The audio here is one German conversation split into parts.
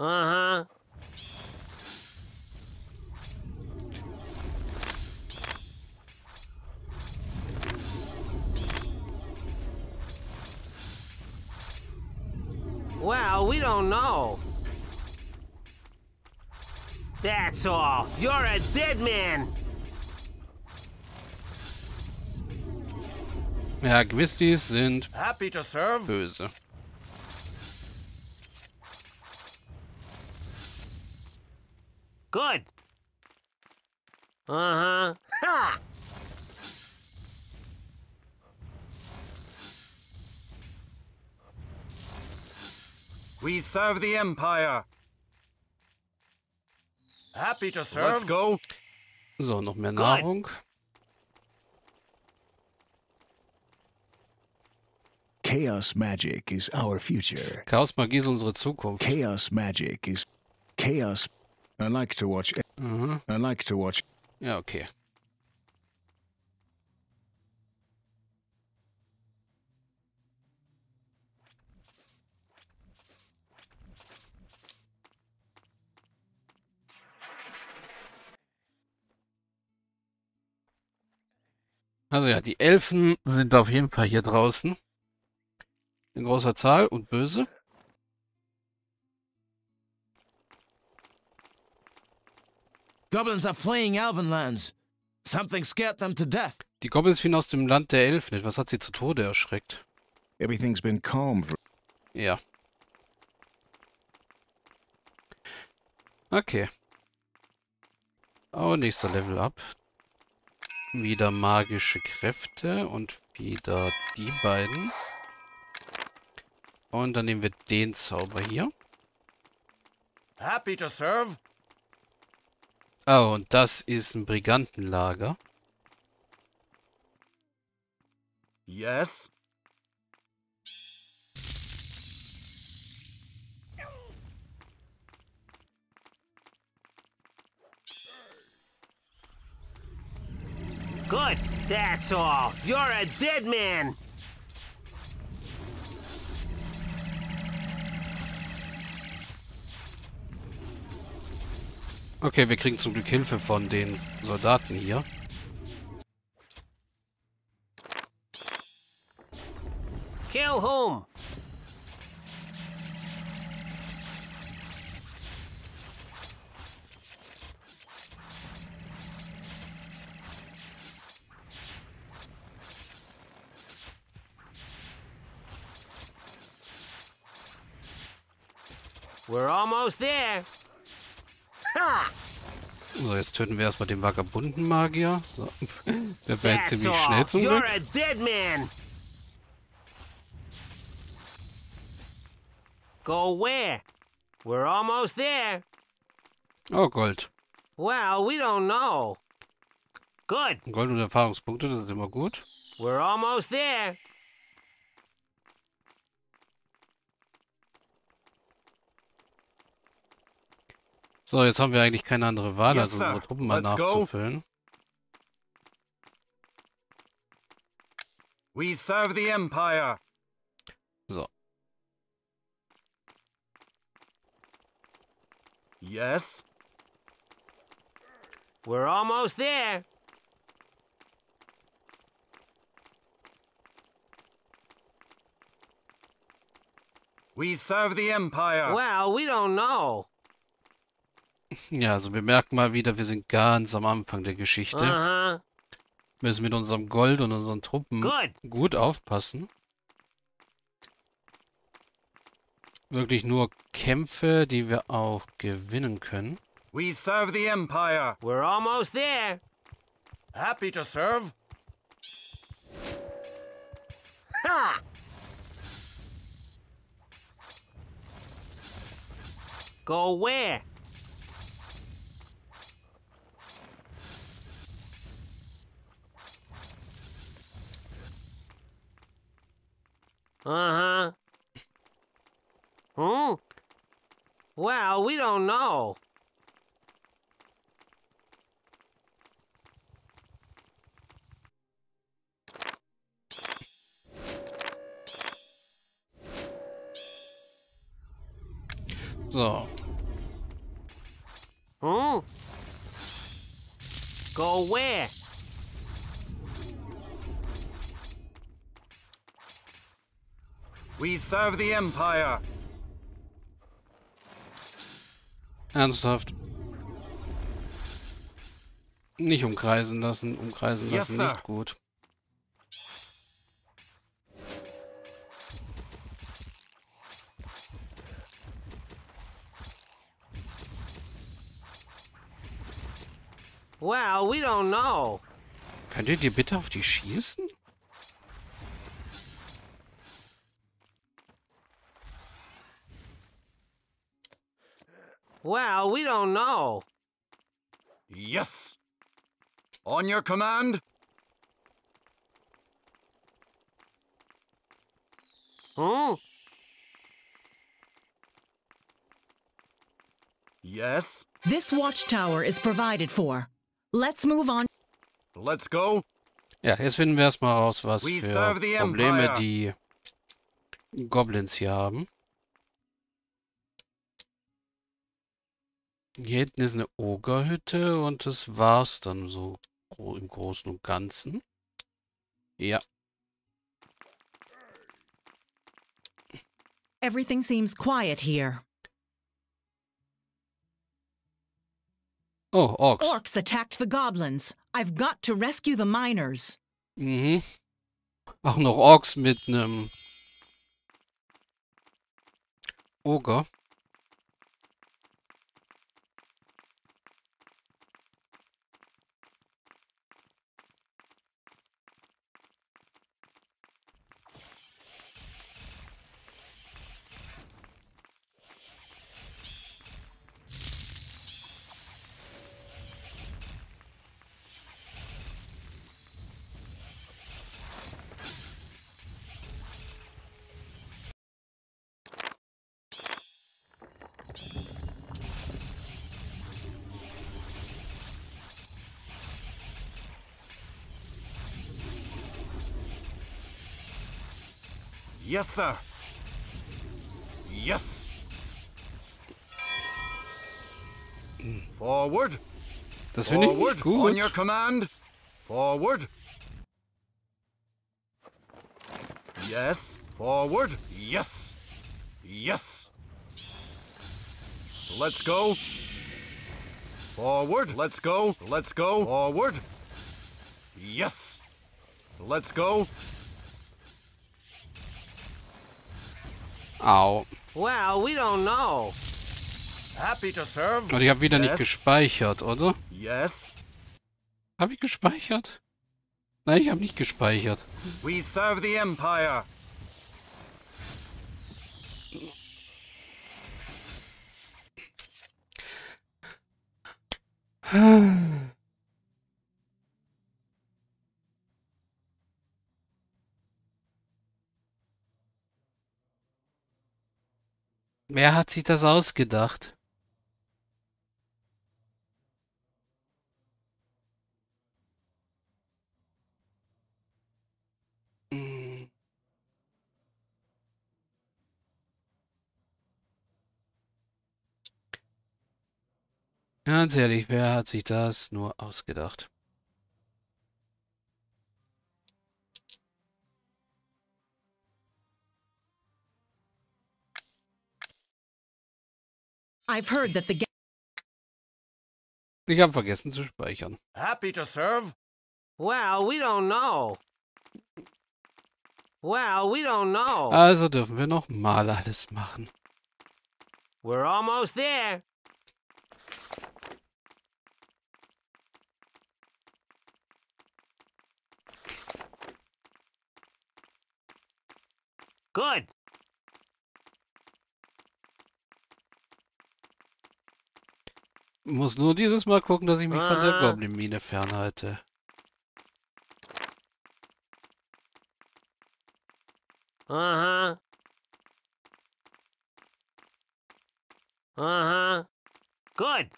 Uh-huh. Well, we don't know. That's all. You're a dead man. Ja, Grizzlies sind Happy to serve. böse. Good. Uh-huh. Ha! We serve the Empire. Happy to serve. Let's go. So, noch mehr Nahrung. Chaos magic is our future. Chaosmagie ist unsere Zukunft. Chaos magic is chaos. I like to watch. Mhm. I like to watch. Ja, okay. Also ja, die Elfen sind auf jeden Fall hier draußen. In großer Zahl und böse. Goblins are fleeing Elvenlands. Something scared them to death. Die Goblins fliehen aus dem Land der Elfen. Was hat sie zu Tode erschreckt? Everything's been calm for. Ja. Okay. Oh, nächster Level up. Wieder magische Kräfte und wieder die beiden. Und dann nehmen wir den Zauber hier. Happy to serve. Oh, und das ist ein Brigantenlager. Yes. Good. That's all. You're a dead man. Okay, wir kriegen zum Glück Hilfe von den Soldaten hier. Kill whom? We're almost there. So, jetzt töten wir erstmal den vagabunden Magier. So. Der wäre ziemlich schnell zum Glück. Go where? We're almost there. Oh, Gold. Well, we don't know. Good. Gold und Erfahrungspunkte, das ist immer gut. We're almost there. So, jetzt haben wir eigentlich keine andere Wahl, Yes, als sir. unsere Truppen mal Let's go. nachzufüllen. We serve the Empire. So. Yes. We're almost there. We serve the Empire. Well, we don't know. Ja, also wir merken mal wieder, wir sind ganz am Anfang der Geschichte. Uh-huh. Müssen mit unserem Gold und unseren Truppen Good. gut aufpassen. Wirklich nur Kämpfe, die wir auch gewinnen können. We serve the Empire. We're almost there. Happy to serve. Ha! Go where? Uh-huh. Hmm? Well, we don't know. So, Hmm? Go where? We serve the Empire. Ernsthaft. Nicht umkreisen lassen. Umkreisen Yes, lassen, sir. nicht gut. Well, we don't know. Könnt ihr dir bitte auf die schießen? Well, we don't know. Yes. On your command. Hmm? Yes. This watchtower is provided for. Let's move on. Let's go. Ja, jetzt finden wir erstmal raus, was We für Probleme die Goblins hier haben. Hier hinten ist eine Ogerhütte und das war's dann so im Großen und Ganzen. Ja, Everything seems quiet here. oh, Orks. Orcs attacked the goblins. I've got to rescue the miners. Mhm. Auch noch Orks mit einem Oger. Yes, sir. Yes. Forward. Das finde ich Forward. nicht On your command. Forward. Yes. Forward. Yes. Yes. Let's go. Forward. Let's go. Let's go. Forward. Yes. Let's go. Au. Well, we don't know. Happy to serve. Und ich habe wieder nicht Yes. gespeichert, oder? Yes. Habe ich gespeichert? Nein, ich habe nicht gespeichert. We serve the Empire. Wer hat sich das ausgedacht? Ganz ehrlich, wer hat sich das nur ausgedacht? I've heard that the Ich habe vergessen zu speichern. Happy to serve. Well, we don't know. Well, we don't know. Also dürfen wir noch mal alles machen. We're almost there. Good. Muss nur dieses Mal gucken, dass ich mich von der Ah. Goblin-Mine fernhalte. Uh huh. Good.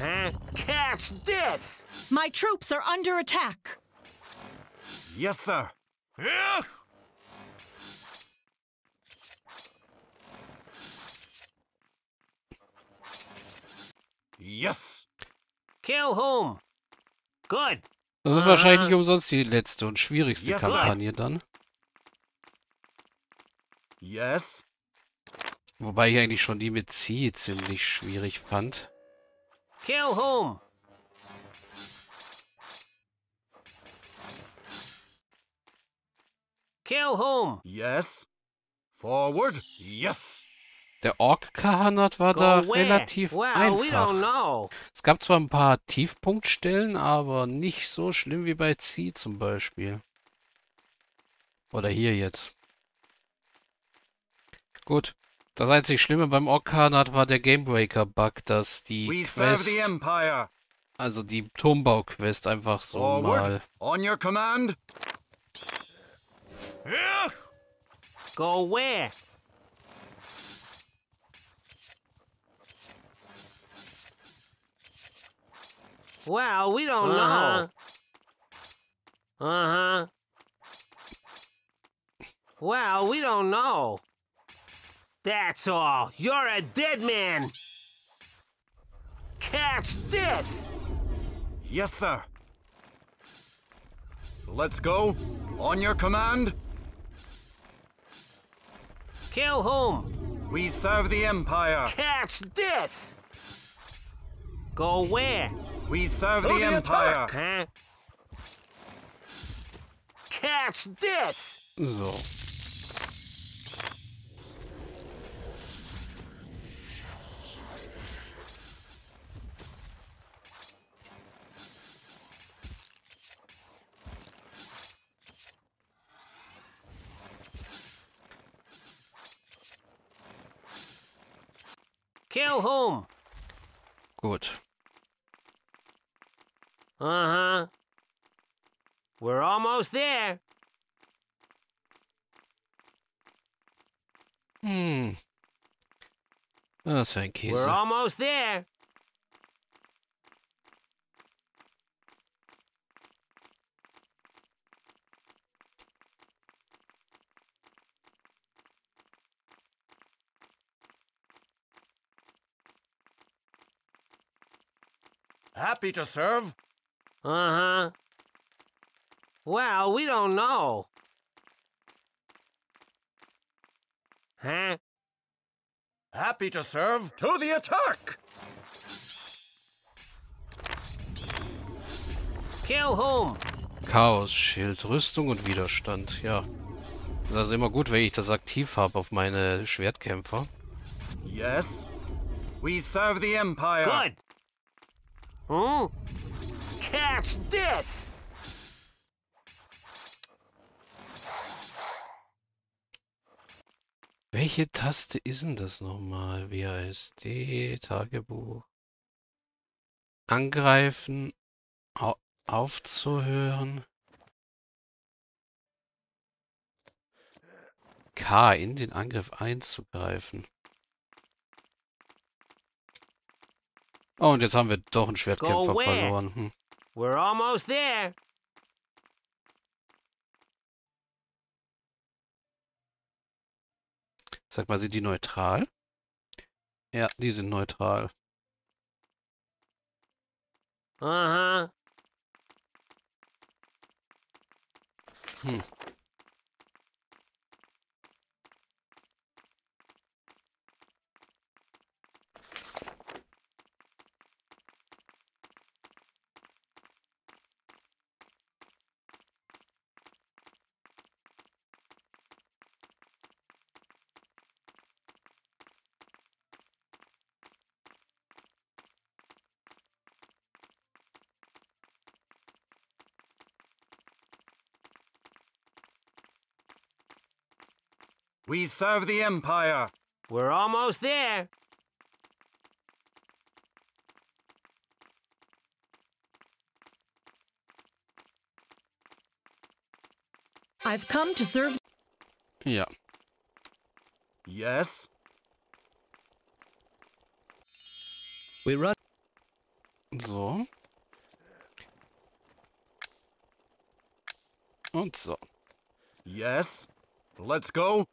Huh? Catch this! my troops are under attack. Yes, sir. Yes. Kill whom? Good. Das ist wahrscheinlich nicht umsonst die letzte und schwierigste Yes. Kampagne dann. Yes. Wobei ich eigentlich schon die mit C ziemlich schwierig fand. Kill whom? Kill whom? Yes. Forward. Yes. Der Ork-Kahanat war Go da where? relativ well, einfach. Es gab zwar ein paar Tiefpunktstellen, aber nicht so schlimm wie bei C zum Beispiel. Oder hier jetzt. Gut. Das einzig Schlimme beim Ork-Kahanat war der Gamebreaker-Bug, dass die We Quest, also die Turmbau-Quest einfach so Forward. mal... On your command. Go where? Well, we don't know. Uh huh. Well, we don't know. That's all. You're a dead man. Catch this. Yes, sir. Let's go. On your command. Kill whom? We serve the Empire. Catch this. Go where? We serve To the the Empire. Huh? Catch this. So. Kill whom? Gut. Hm. Das wäre ein We're Käse. almost there. Happy to serve. Uh huh. Well, we don't know. Huh? Happy to serve. To the attack. Kill whom? Chaos, Schild, Rüstung und Widerstand. Ja. Das ist immer gut, wenn ich das aktiv habe auf meine Schwertkämpfer. Yes. We serve the Empire. Good. Hmm? Catch this. Welche Taste ist denn das nochmal? WASD, Tagebuch. Angreifen, au aufzuhören. K, in den Angriff einzugreifen. Oh, und jetzt haben wir doch einen Schwertkämpfer verloren. Hm. We're almost there. Sag mal, sind die neutral? Ja, die sind neutral. Huh. Hm. We serve the Empire. We're almost there. I've come to serve. Ja. Yes. We run. So. Und so. Yes. Let's go.